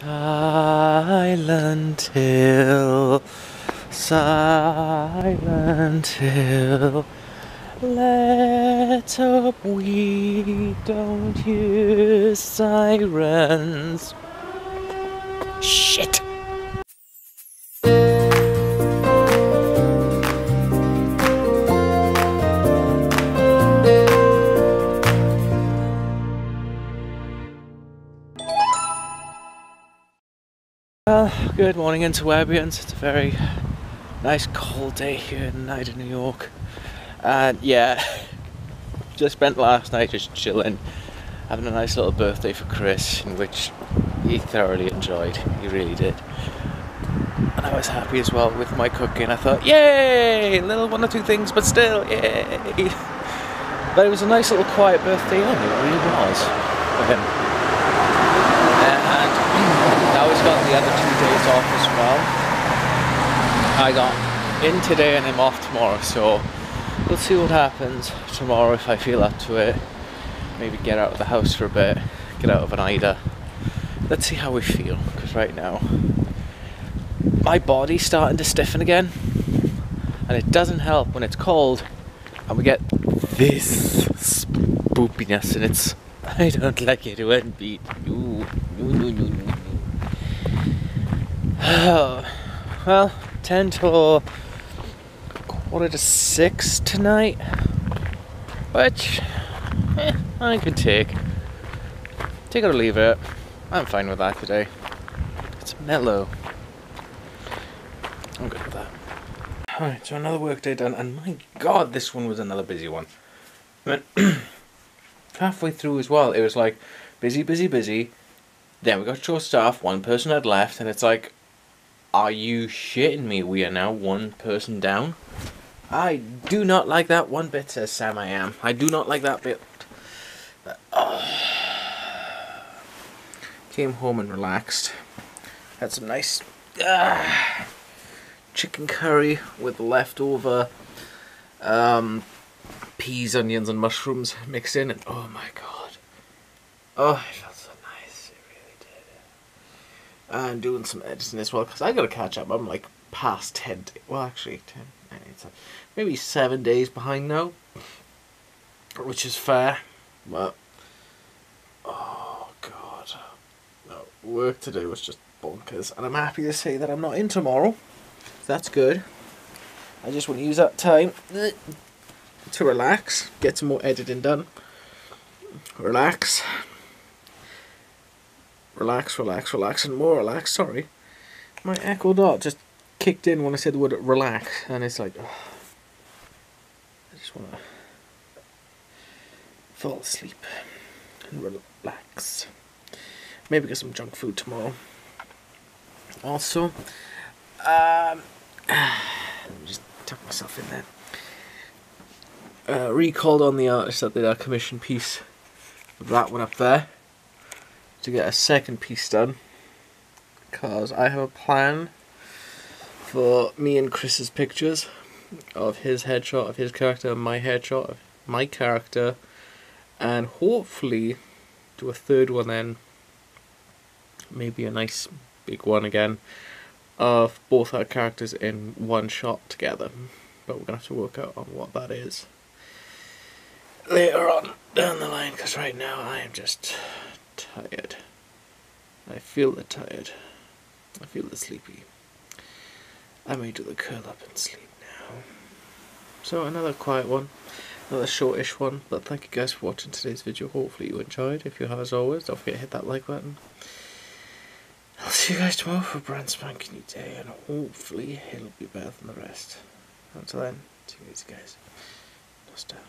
Silent Hill, Silent Hill. Let up, we don't hear sirens. Shit! Well, good morning interwebians. It's a very nice cold day here in the night in New York. And yeah, just spent last night just chilling, having a nice little birthday for Chris, in which he thoroughly enjoyed. He really did. And I was happy as well with my cooking. I thought, yay! Little one or two things, but still, yay! But it was a nice little quiet birthday only, it really was for him. And now he's the two days off as well. I got in today and I'm off tomorrow, so we'll see what happens tomorrow if I feel up to it. Maybe get out of the house for a bit, get out of an Ida. Let's see how we feel, because right now my body's starting to stiffen again, and it doesn't help when it's cold and we get this spoopiness, and it's I don't like it one bit. No, no, no, no, no. well, ten till quarter to six tonight, which eh, I can take. Take it or leave it. I'm fine with that today. It's mellow. I'm good with that. Alright, so another workday done, and my god, this one was another busy one. I mean, halfway through as well, it was like busy, busy, busy. Then we got short staff, one person had left, and it's like, are you shitting me? We are now one person down. I do not like that one bit, says Sam I am. I do not like that bit. Came home and relaxed. Had some nice uh, chicken curry with leftover um, peas, onions, and mushrooms mixed in, and oh my god, oh, it felt so nice. It really I'm doing some editing as well because I gotta catch up. I'm like past ten. well, actually, ten. It's maybe seven days behind now, which is fair, but oh god, no work today was just bonkers, and I'm happy to say that I'm not in tomorrow. That's good. I just want to use that time eh, to relax, get some more editing done. Relax. Relax, relax, relax, and more relax. Sorry. My Echo Dot just kicked in when I said the word relax, and it's like, I just want to fall asleep and relax. Maybe get some junk food tomorrow. Also, um, let me just tuck myself in there uh, recalled on the artist that did our commission piece that one up there to get a second piece done because I have a plan for me and Chris's pictures of his headshot of his character my headshot of my character and hopefully do a third one then maybe a nice big one again of both our characters in one shot together. But we're gonna have to work out on what that is later on down the line because right now I am just tired. I feel the tired. I feel the sleepy. I may do the curl up and sleep now. So another quiet one, another shortish one, but thank you guys for watching today's video. Hopefully you enjoyed. If you have as always, don't forget to hit that like button. I'll see you guys tomorrow for a brand spanking new day and hopefully it'll be better than the rest. Until then, it easy guys. No stop.